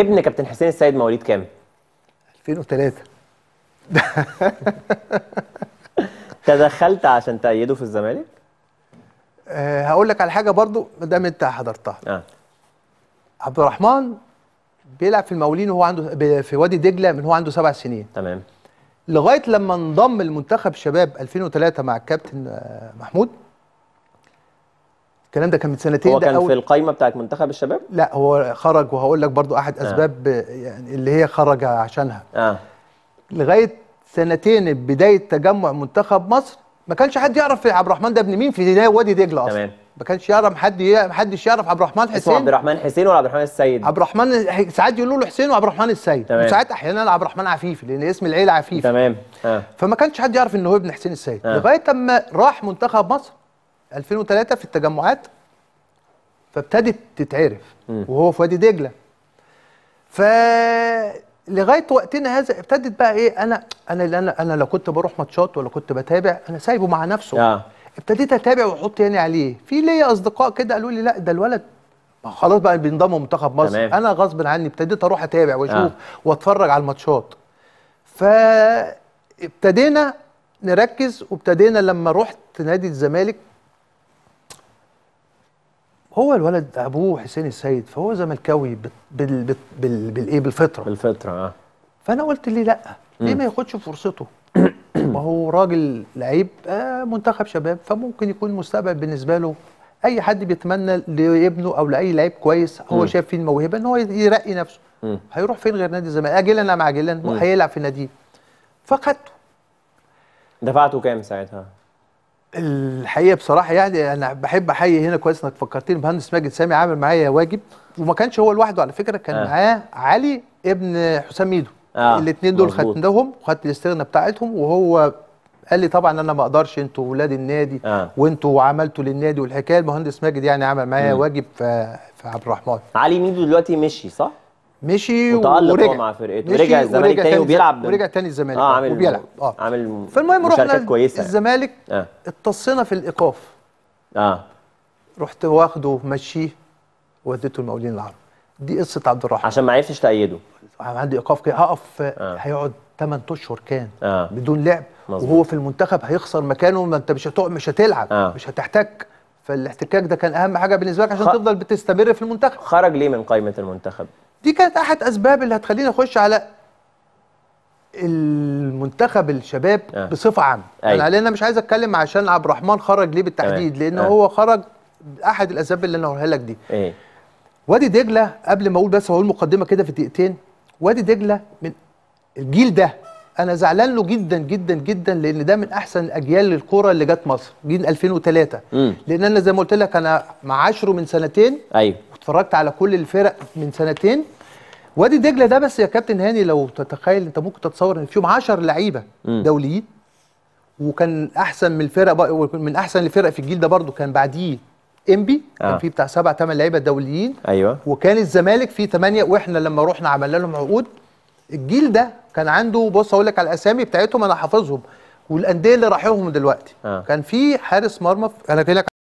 ابن كابتن حسين السيد مواليد كام؟ 2003 تدخلت عشان تأيده في الزمالك؟ أه هقول لك على حاجة برضو ما دام انت حضرتها. آه. عبد الرحمن بيلعب في المقاولين وهو عنده في وادي دجلة من هو عنده سبع سنين. تمام. لغاية لما انضم المنتخب شباب 2003 مع الكابتن آه، محمود الكلام ده كان من سنتين هو ده كان في القايمة بتاعت منتخب الشباب؟ لا هو خرج وهقول لك برضو أحد أسباب آه. يعني اللي هي خرج عشانها. آه. لغاية سنتين بداية تجمع منتخب مصر ما كانش حد يعرف عبد الرحمن ده ابن مين في وادي دجلة أصلا. تمام. ما كانش يعرف حد ما حدش يعرف عبد الرحمن اسمه حسين عبد الرحمن حسين ولا عبد الرحمن السيد؟ عبد الرحمن ساعات يقولوا له حسين وعبد الرحمن السيد. تمام. وساعات أحيانا عبد الرحمن عفيفي لأن اسم العيلة عفيفي تمام. آه. فما كانش حد يعرف ان هو ابن حسين السيد. آه. لغاية اما راح منتخب مصر 2003 في التجمعات فابتدت تتعرف. وهو في وادي دجلة ف لغاية وقتنا هذا ابتدت بقى إيه أنا أنا أنا أنا لو كنت بروح ماتشات ولا كنت بتابع أنا سايبه مع نفسه آه ابتديت أتابع وأحط عيني عليه في ليا أصدقاء كده قالوا لي لا ده الولد خلاص بقى بينضم منتخب مصر تمام. أنا غصب عني ابتديت أروح أتابع وأشوف آه. وأتفرج على الماتشات فابتدينا نركز وابتدينا لما رحت نادي الزمالك هو الولد ابوه حسين السيد فهو زملكاوي بال بال بال بال بالفطرة. بالفطرة آه. فأنا قلت ليه لأ؟ ليه. ما ياخدش فرصته؟ ما هو راجل لعيب آه منتخب شباب فممكن يكون مستقبل بالنسبة له أي حد بيتمنى لابنه أو لأي لعيب كويس هو مم. شايف فيه الموهبة إن هو يرقي نفسه. مم. هيروح فين غير نادي الزمالك؟ اجلا ام عاجلا. هيلعب في ناديه فخدته دفعته كام ساعتها؟ الحقيقة بصراحة يعني أنا بحب أحيي هنا كويس إنك فكرتني مهندس ماجد سامي عامل معايا واجب وما كانش هو لوحده على فكرة كان آه. معاه علي ابن حسام ميدو آه، الاثنين دول. خدتهم وخدت الاستغنى بتاعتهم وهو قال لي طبعا أنا ما أقدرش أنتوا ولاد النادي آه. وأنتوا عملتوا للنادي والحكاية المهندس ماجد يعني عمل معايا. واجب في عبد الرحمن علي ميدو دلوقتي مشي صح مشي وتألق مع فرقته. ورجع الزمالك تاني وبيلعب ورجع تاني الزمالك. آه آه عامل وبيلعب. آه. عامل فالمهم رحنا كويسة يعني. الزمالك آه. اتصينا في الإيقاف. آه. رحت واخده مشيه وديته المقاولين العرب. دي قصة عبد الرحمن. عشان ما عرفتش تأيده. عندي إيقاف كده. هقف آه. هيقعد 8 أشهر كان. آه. بدون لعب. مظبوط. وهو في المنتخب هيخسر مكانه. ما أنت مش هتقعد مش هتلعب. آه. مش هتحتاج فالاحتكاك ده كان أهم حاجة بالنسبة لك عشان خ- تفضل بتستمر في المنتخب. خرج ليه من قائمة المنتخب؟ دي كانت أحد أسباب اللي هتخليني أخش على المنتخب الشباب آه. بصفة عامة أيوة. أنا لأن مش عايز أتكلم عشان عبد الرحمن خرج ليه بالتحديد. لأن آه. هو خرج أحد الأسباب اللي أنا هقولها لك دي إيه وادي دجلة قبل ما أقول بس هقول مقدمة كده في دقيقتين وادي دجلة من الجيل ده أنا زعلان له جدا جدا جدا لأن ده من أحسن أجيال الكورة اللي جت مصر جيل 2003 امم لأن أنا زي ما قلت لك أنا معاشره من سنتين أيوه واتفرجت على كل الفرق من سنتين وادي دجلة ده بس يا كابتن هاني لو تتخيل انت ممكن تتصور ان فيهم 10 لعيبة. دوليين وكان احسن من الفرق من احسن الفرق في الجيل ده برضو كان بعديه إنبي آه. كان فيه بتاع سبع ثمان لعيبة دوليين أيوه وكان الزمالك فيه ثمانية وإحنا لما رحنا عملنا لهم عقود الجيل ده كان عنده بص أقول لك على الأسامي بتاعتهم أنا حافظهم والأندية اللي رايحهم دلوقتي آه. كان في حارس مرمى أنا جاي لك